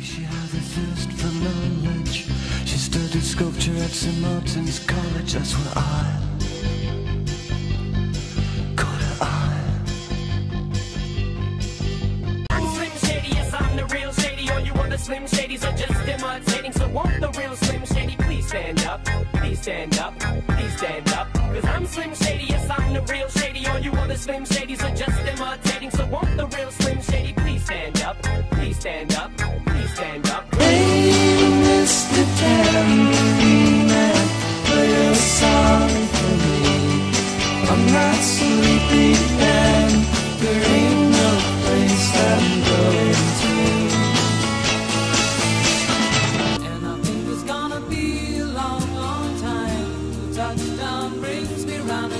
She had a thirst for knowledge. She studied sculpture at St. Martin's College. That's where I call her I. I'm Slim Shady, yes, I'm the real Shady. All you other Slim Shadys are just imitating. So won't the real Slim Shady please stand up? Please stand up, please stand up. Cause I'm Slim Shady, yes, I'm the real Shady. All you other Slim Shadys are just imitating. So won't the real Slim Shady? Please stand up, please stand up. I'm not sleepy and there ain't no place I'm going to. And I think it's gonna be a long, long time. Touchdown brings me round.